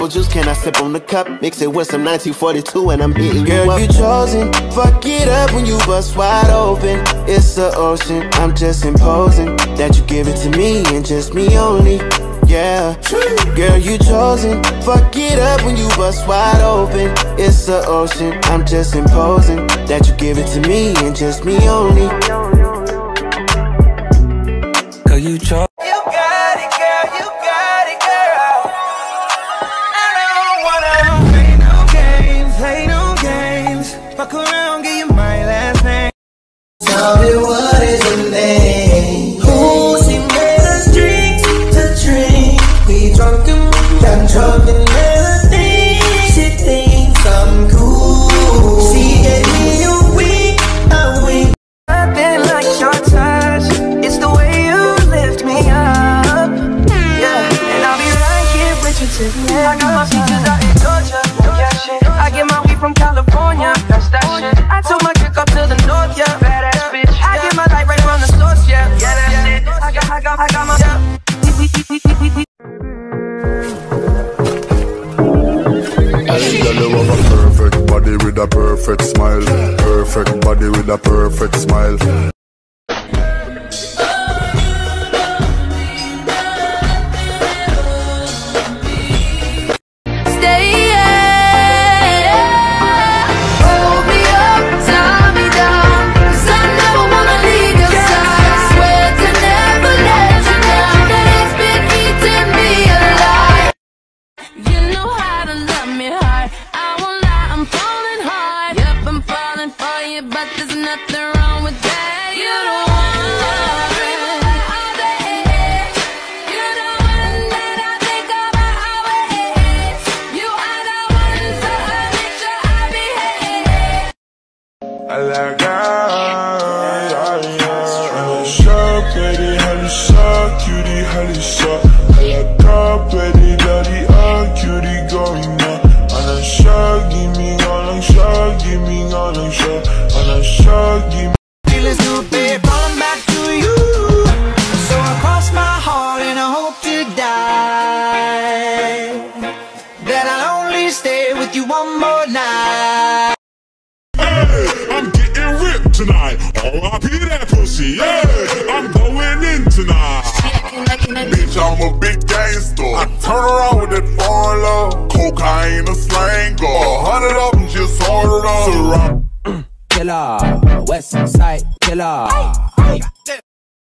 Cold on apple juice, can I sip on the cup? Mix it with some 1942 and I'm hitting Girl, you up. you chosen. Fuck it up when you bust wide open. It's the ocean, I'm just imposing that you give it to me and just me only. Yeah, girl, you chosen. Fuck it up when you bust wide open. It's the ocean, I'm just imposing that you give it to me and just me only. Cause you chose. A perfect body with a perfect smile. Perfect body with a perfect smile. I like Pretty, honey, so cutie, honey, so I like her, pretty, dirty, oh, cutie, going on. And sure, give me all, I'm give me all, I'm sure give Feelings to back to you So I cross my heart and I hope to die That I'll only stay with you one more night R.I.P. that pussy, yeah. I'm going in tonight. Bitch, I'm a big gangster. I turn around with that foreign love Cocaine, a slang, a hundred of them just ordered up. Killer, West Side killer.